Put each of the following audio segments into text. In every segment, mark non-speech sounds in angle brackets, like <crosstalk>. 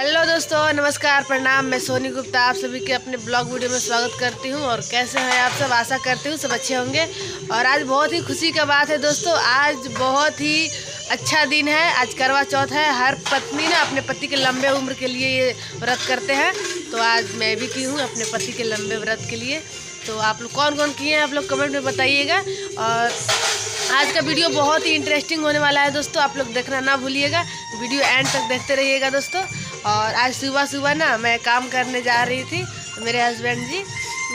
Hello दोस्तों, नमस्कार, प्रणाम। मैं सोनी गुप्ता, आप सभी के अपने ब्लॉग वीडियो में स्वागत करती हूँ और कैसे हैं आप सब? आशा करती हूँ सब अच्छे होंगे। और आज बहुत ही खुशी का बात है दोस्तों, आज बहुत ही अच्छा दिन है। आज करवा चौथ है, हर पत्नी ना अपने पति के लंबे उम्र के लिए ये व्रत करते हैं। तो आज मैं भी की हूँ अपने पति के लंबे व्रत के लिए। तो आप लोग कौन कौन किए हैं आप लोग कमेंट में बताइएगा। और आज का वीडियो बहुत ही इंटरेस्टिंग होने वाला है दोस्तों, आप लोग देखना ना भूलिएगा। वीडियो एंड तक देखते रहिएगा दोस्तों। और आज सुबह सुबह ना मैं काम करने जा रही थी तो मेरे हस्बैंड जी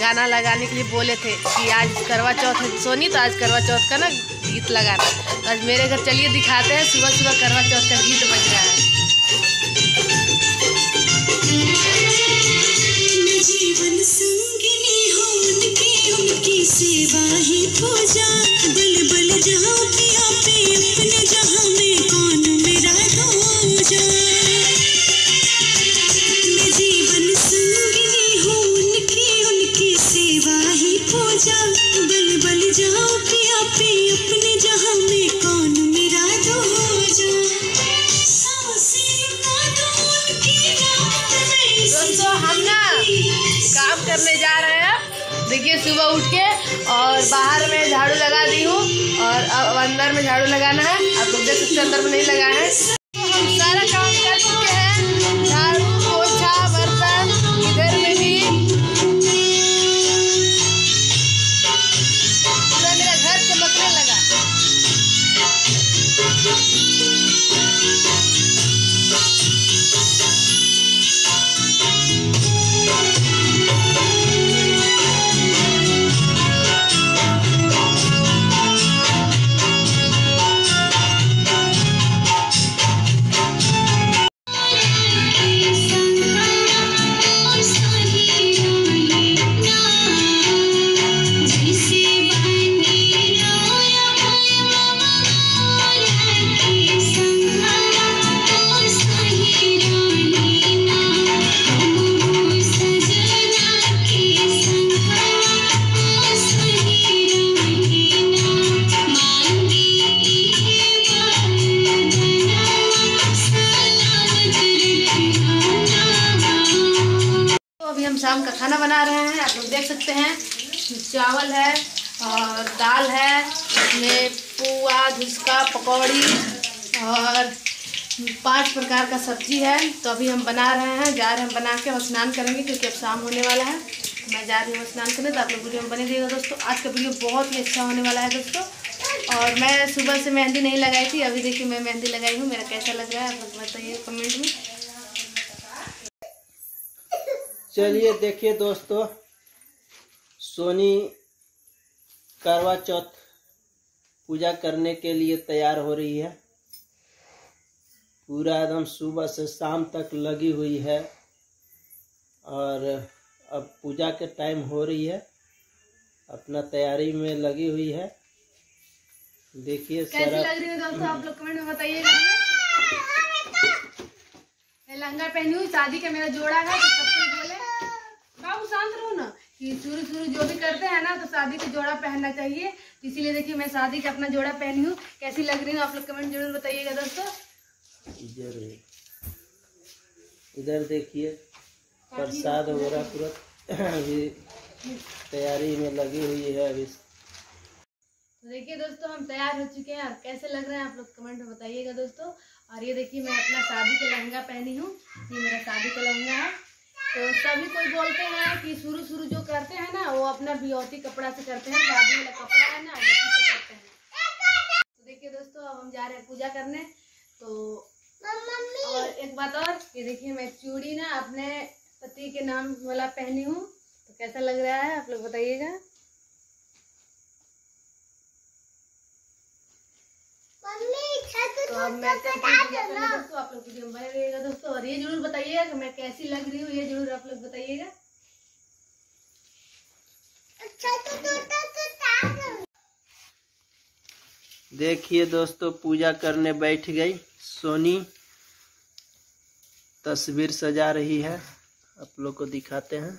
गाना लगाने के लिए बोले थे कि आज करवा चौथ है, सोनी तो आज करवा चौथ का ना गीत लगाना तो आज मेरे घर चलिए दिखाते हैं, सुबह सुबह करवा चौथ का गीत बज रहा है। बल जहाँ पे अपने जहाँ में कौन मेरा करने जा रहे हैं। देखिए, सुबह उठ के और बाहर में झाड़ू लगा दी हूँ और अब अंदर में झाड़ू लगाना है। आप लोग देख सकते अंदर में नहीं लगा है। तो हम सारा काम कर चुके हैं। शाम का खाना बना रहे हैं। आप लोग देख सकते हैं, चावल है और दाल है इसमें पुआ धुसका पकौड़ी और पाँच प्रकार का सब्ज़ी है। तो अभी हम बना रहे हैं, जा रहे हैं बना के और स्नान करेंगे क्योंकि अब शाम होने वाला है। तो मैं जा रही हूँ स्नान करने तो आप लोग वीडियो में बने रहिएगा दोस्तों। आज का वीडियो बहुत ही अच्छा होने वाला है दोस्तों। और मैं सुबह से मेहंदी नहीं लगाई थी, अभी देखिए मैं मेहंदी लगाई हूँ, मेरा कैसा लग रहा है आप लोग बताइए कमेंट में। चलिए देखिए दोस्तों सोनी करवा चौथ पूजा करने के लिए तैयार हो रही है। पूरा एकदम सुबह से शाम तक लगी हुई है और अब पूजा के टाइम हो रही है। अपना तैयारी में लगी हुई है। देखिए कैसी सारा लग रही है दोस्तों आप लोग कमेंट में बताइएगा लहंगा पहनी हूँ शादी का मेरा जोड़ा है तो बाबू शांत रहो ना कि शुरू शुरू जो भी करते हैं ना तो शादी का जोड़ा पहनना चाहिए। इसीलिए देखिए मैं शादी का अपना जोड़ा पहनी हूँ। कैसी लग रही है आप लोग कमेंट ज़रूर बताइएगा दोस्तों। इधर इधर देखिए प्रसाद वगैरह पूरा <clears throat> अभी तैयारी में लगी हुई है अभी। तो देखिए दोस्तों हम तैयार हो चुके हैं। और कैसे लग रहे हैं आप लोग कमेंट में बताइएगा दोस्तों। और ये देखिए मैं अपना शादी का लहंगा पहनी हूँ। ये मेरा शादी का लहंगा है। तो सभी कोई बोलते हैं कि शुरू शुरू जो करते हैं ना, वो अपना बियौती कपड़ा से करते हैं, शादी वाला कपड़ा है ना उसी से करते हैं। तो देखिए दोस्तों, अब हम जा रहे हैं पूजा करने। तो और एक बात और, ये देखिए मैं चूड़ी ना अपने पति के नाम वाला पहनी हूँ। तो कैसा लग रहा है, आप लोग बताइएगा। तो अब मैं चलती पूजा करने दोस्तों आप लोग वीडियो बने रहिएगा दोस्तों। और ये ज़रूर बताइएगा कि मैं कैसी लग रही हूँ ये ज़रूर आप लोग बताइएगा। देखिए दोस्तों पूजा करने बैठ गई। सोनी तस्वीर सजा रही है। आप लोग को दिखाते हैं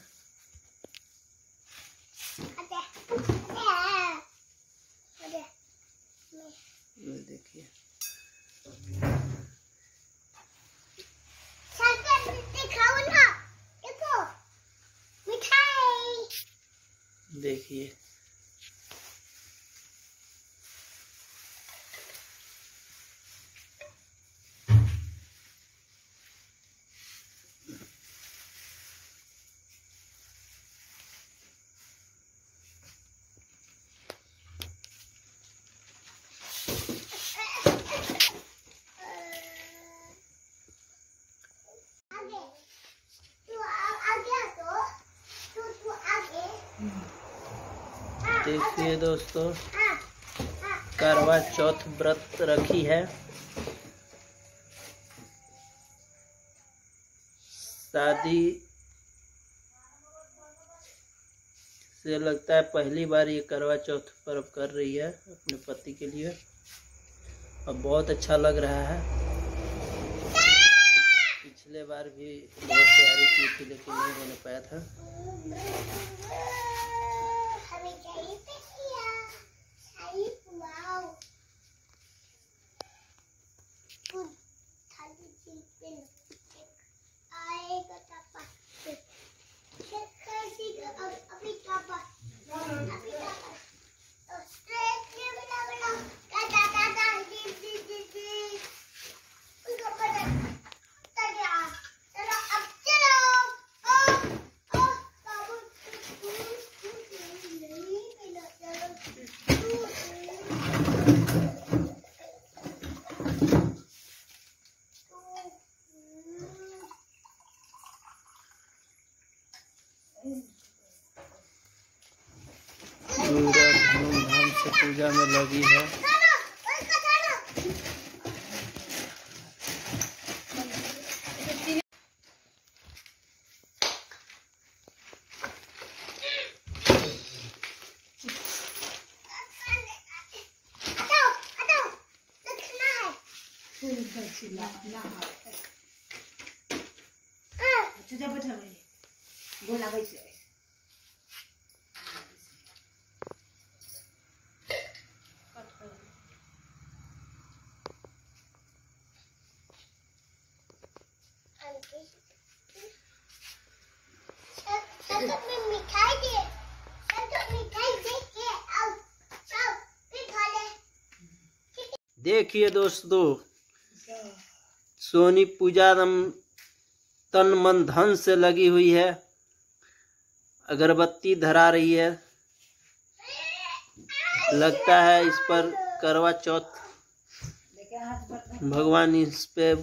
ये देखिए देखिए। देखिए दोस्तों, करवा चौथ व्रत रखी है। शादी से लगता है पहली बार ये करवा चौथ पर्व कर रही है अपने पति के लिए। और बहुत अच्छा लग रहा है। पिछले बार भी बहुत तैयारी की थी, लेकिन नहीं होने पाया था। दुर्गा से पूजा में लगी है। मिठाई दे मिठाई दे के आओ आओ फिर खा ले देखिए दोस्तों सोनी पूजा रम तन मन धन से लगी हुई है अगरबत्ती धरा रही है। लगता है इस पर करवा चौथ। भगवान इस पे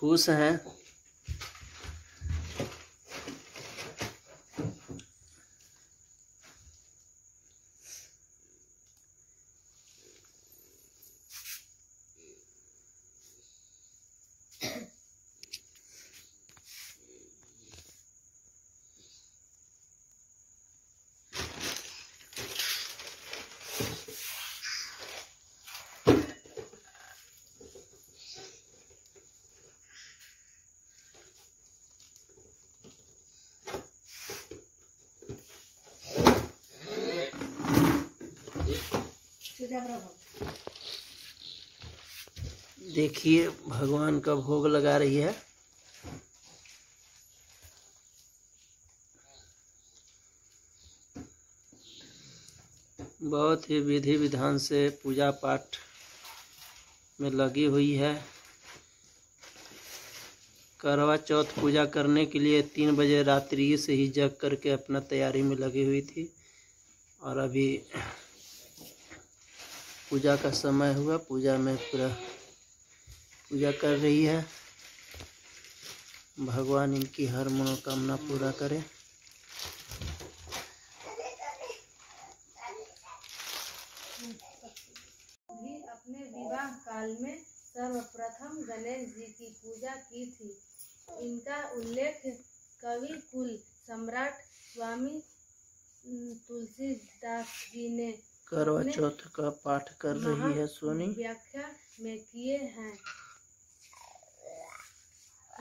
खुश हैं। देखिए, भगवान का भोग लगा रही है। बहुत ही विधि विधान से पूजा पाठ में लगी हुई है। करवा चौथ पूजा करने के लिए तीन बजे रात्रि से ही जग करके अपना तैयारी में लगी हुई थी और अभी पूजा का समय हुआ, पूजा में पूरा पूजा कर रही है। भगवान इनकी हर मनोकामना पूरा करे। अपने विवाह काल में सर्वप्रथम गणेश जी की पूजा की थी। इनका उल्लेख कवि कुल सम्राट स्वामी तुलसीदास जी ने करवा चौथ का पाठ कर रही है सोनी। व्याख्या में किए हैं।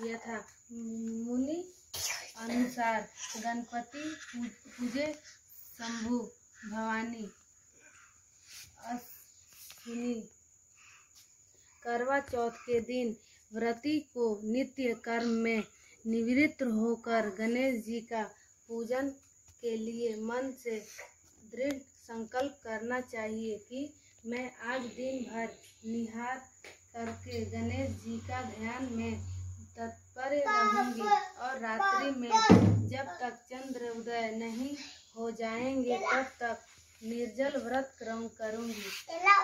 यथा मुनि अनुसार गणपति पूजे शंभु भवानी। अश्विनी करवा चौथ के दिन व्रती को नित्य कर्म में निवृत्त होकर गणेश जी का पूजन के लिए मन से दृढ़ संकल्प करना चाहिए कि मैं आज दिन भर निहार करके गणेश जी का ध्यान में तत्पर रहूँगी और रात्रि में जब तक चंद्र उदय नहीं हो जाएँगे तब तक निर्जल व्रत क्रम करूँगी।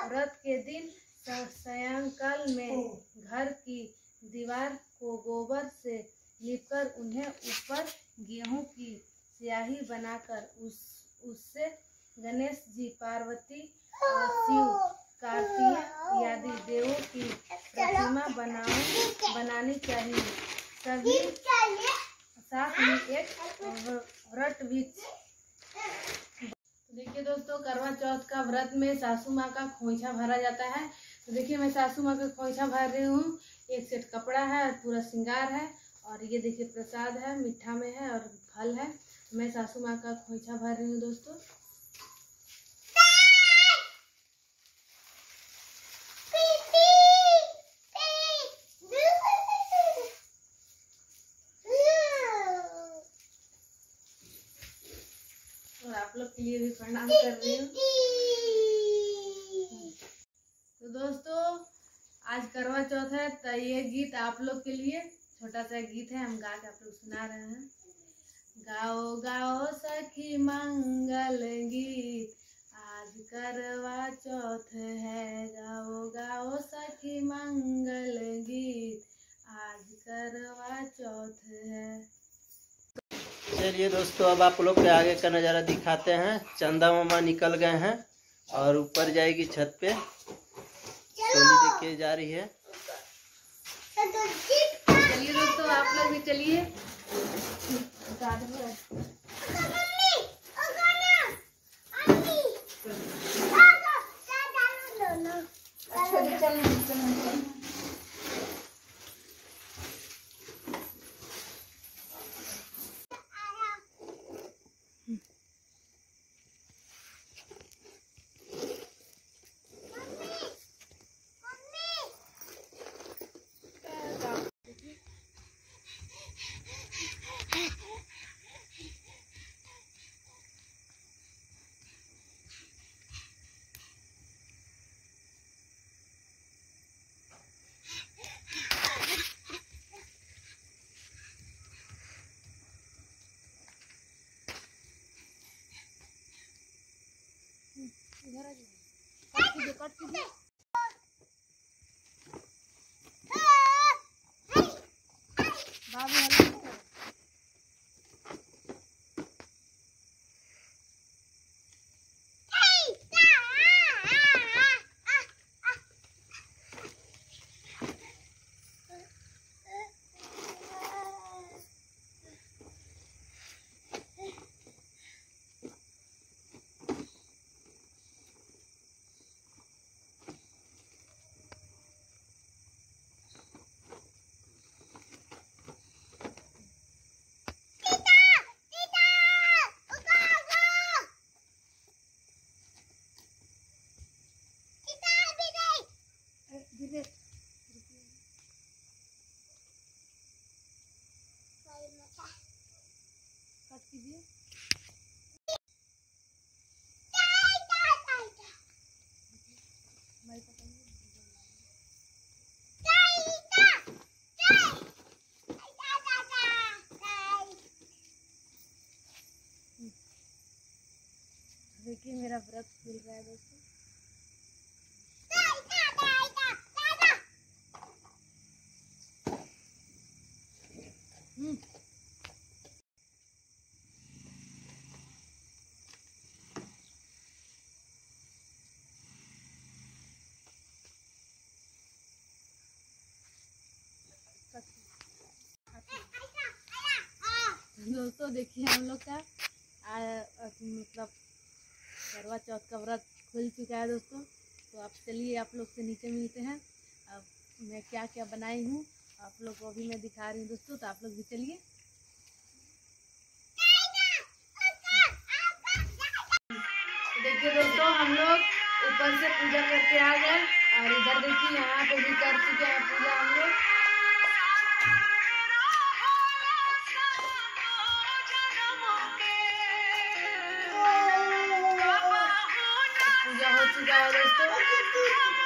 व्रत के दिन सायंकाल में घर की दीवार को गोबर से लिपकर उन्हें ऊपर गेहूँ की स्याही बनाकर उस उससे गणेश जी पार्वती और शिव कार्तिक आदि देवों की प्रतिमा बनाओ, बनानी चाहिए। सभी साथ में एक व्रत देखिए दोस्तों, करवा चौथ का व्रत में सासू माँ का खोइछा भरा जाता है। तो देखिए, मैं सासू माँ का खोइछा भर रही हूँ। एक सेट कपड़ा है और पूरा श्रृंगार है। और ये देखिए प्रसाद है, मीठा में है और फल है। मैं सासू माँ का खोइछा भर रही हूँ दोस्तों। और आप लोग के लिए भी प्रणाम कर रही हूँ। तो दोस्तों, आज करवा चौथ है तो ये गीत आप लोग के लिए छोटा सा गीत है, हम गा के आप लोग सुना रहे हैं। गाओ गाओ सखी मंगल गीत, आज करवा चौथ है। गाओ गाओ सखी मंगल गीत, आज करवा चौथ है। चलिए दोस्तों अब आप लोग के आगे का नज़ारा दिखाते हैं। चंदा मामा निकल गए हैं और ऊपर जाएगी छत पे। सोनी देखिए जा रही है। चलिए दोस्तों आप लोग भी चलिए। बाबू हेलो బాబు व्रत खुल रहा है दोस्तों। दोस्तों देखिए हम लोग का आ, मतलब करवा चौथ का व्रत खुल चुका है दोस्तों। तो आप चलिए, आप लोग से नीचे मिलते हैं। अब मैं क्या क्या बनाई हूँ, आप लोग को अभी मैं दिखा रही हूँ दोस्तों तो आप लोग भी चलिए। देखिए दोस्तों, हम लोग ऊपर से पूजा करके आ गए, और इधर देखिए यहाँ पे भी कर चुके हैं पूजा हम लोग। dollars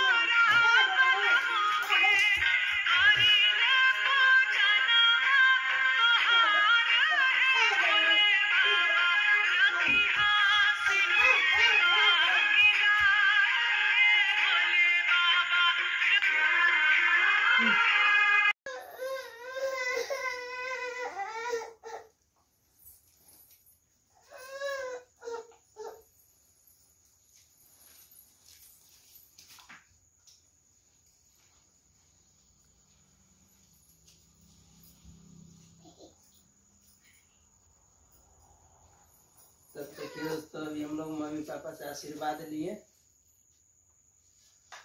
लोग मम्मी पापा से आशीर्वाद लिए।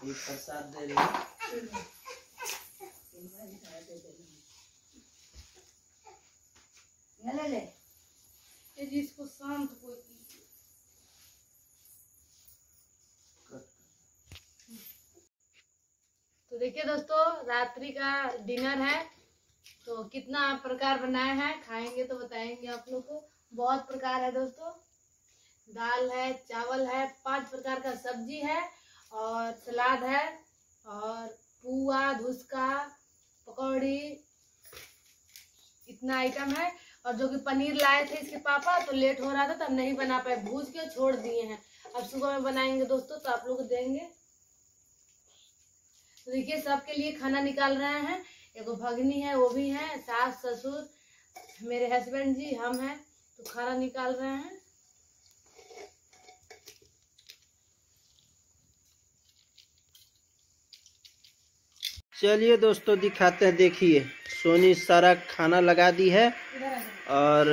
ये प्रसाद दे रही है। ये जी इसको शांत कोई तो देखिए दोस्तों रात्रि का डिनर है। तो कितना प्रकार बनाया है खाएँगे तो बताएँगे आप लोग को। बहुत प्रकार है दोस्तों। दाल है, चावल है, पाँच प्रकार का सब्ज़ी है और सलाद है और पुआ, धुसका, पकौड़ी, इतना आइटम है। और जो कि पनीर लाए थे इसके पापा तो लेट हो रहा था तब नहीं बना पाए। भूज के छोड़ दिए हैं। अब सुबह में बनाएँगे दोस्तों तो आप लोग देंगे। तो देखिए, सबके लिए खाना निकाल रहे हैं। एक भगनी है, वो भी है, सास, ससुर, मेरे हस्बैंड जी, हम हैं तो खाना निकाल रहे हैं। चलिए दोस्तों, दिखाते हैं। देखिए, सोनी सारा खाना लगा दी है। और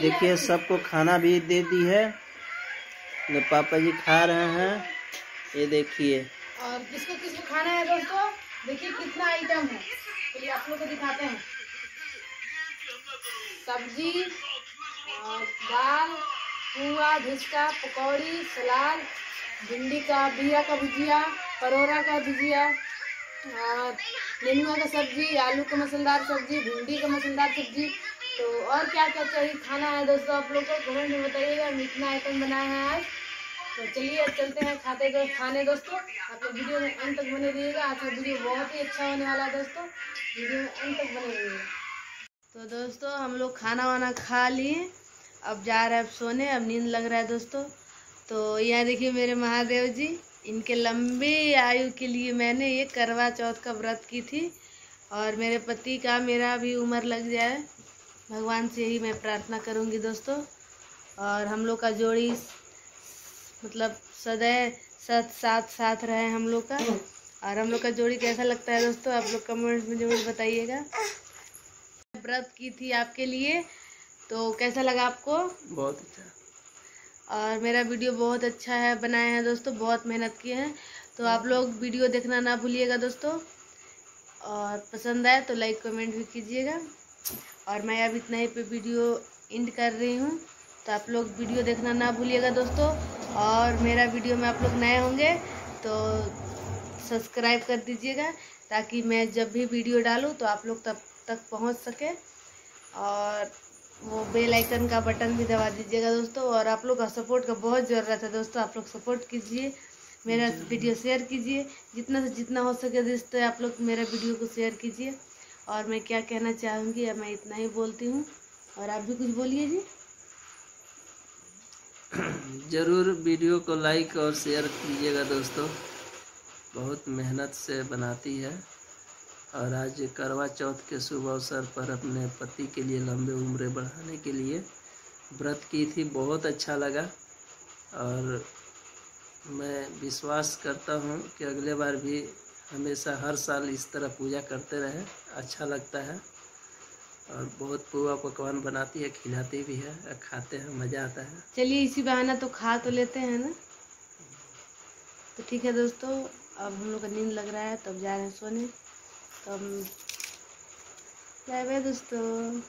देखिए, सबको खाना भी दे दी है। पापा जी खा रहे हैं। ये देखिए। और किसको किसको खाना है दोस्तों? देखिए, कितना आइटम है। चलिए, आप लोग को दिखाते हैं। सब्ज़ी दाल, पुआ धुसका पकौड़ी, सलाद, भिंडी का बिया का भुजिया, परोरा का भुजिया नेनुआ का सब्ज़ी, आलू का मसालेदार सब्ज़ी, भिंडी का मसालेदार सब्ज़ी। तो और क्या क्या चाहिए? खाना है दोस्तों आप लोग को, कमेंट में बताइएगा। हम इतना आइटम बनाए हैं आज। तो चलिए अब चलते हैं खाते दो खाने दोस्तों। आप लोग वीडियो में अंत तक बने रहिएगा। आज का वीडियो बहुत ही अच्छा होने वाला है दोस्तों। वीडियो में अंत तक बने रहिएगा। तो दोस्तों हम लोग खाना वाना खा लिए। अब जा रहे हैं अब सोने, अब नींद लग रहा है दोस्तों। तो यहाँ देखिए मेरे महादेव जी। इनके लंबे आयु के लिए मैंने ये करवा चौथ का व्रत की थी और मेरे पति का मेरा भी उम्र लग जाए। भगवान से ही मैं प्रार्थना करूँगी दोस्तों। और हम लोग का जोड़ी मतलब सदैव साथ साथ साथ रहे हम लोग का। और हम लोग का जोड़ी कैसा लगता है दोस्तों, आप लोग कमेंट में ज़रूर बताइएगा। व्रत की थी आपके लिए तो कैसा लगा आपको? बहुत अच्छा। और मेरा वीडियो बहुत अच्छा है, बनाए हैं दोस्तों, बहुत मेहनत किए हैं। तो आप लोग वीडियो देखना ना भूलिएगा दोस्तों। और पसंद आए तो लाइक, कमेंट भी कीजिएगा। और मैं अब इतना ही पे वीडियो एंड कर रही हूँ। तो आप लोग वीडियो देखना ना भूलिएगा दोस्तों। और मेरा वीडियो में आप लोग नए होंगे तो सब्सक्राइब कर दीजिएगा ताकि मैं जब भी वीडियो डालूँ तो आप लोग तब तक पहुँच सके। और वो बेल आइकन का बटन भी दबा दीजिएगा दोस्तों, और आप लोग का सपोर्ट का बहुत ज़रूरत है दोस्तों, आप लोग सपोर्ट कीजिए, मेरा वीडियो शेयर कीजिए, जितना से जितना हो सके दोस्तों, आप लोग मेरा वीडियो को शेयर कीजिए। और मैं क्या कहना चाहूँगी, अब मैं इतना ही बोलती हूँ, और आप भी कुछ बोलिए जी। ज़रूर वीडियो को लाइक और शेयर कीजिएगा दोस्तों, बहुत मेहनत से बनाती है। और आज करवा चौथ के शुभ अवसर पर अपने पति के लिए लंबे उम्र बढ़ाने के लिए व्रत की थी। बहुत अच्छा लगा और मैं विश्वास करता हूँ कि अगले बार भी हमेशा हर साल इस तरह पूजा करते रहें। अच्छा लगता है और बहुत पुआ पकवान बनाती है, खिलाती भी है और खाते हैं, मज़ा आता है। चलिए इसी बहाना तो खा तो लेते हैं ना? तो ठीक है दोस्तों, अब हम लोग का नींद लग रहा है तब तो जा रहे हैं सोने। हम बाय बाय दोस्तों.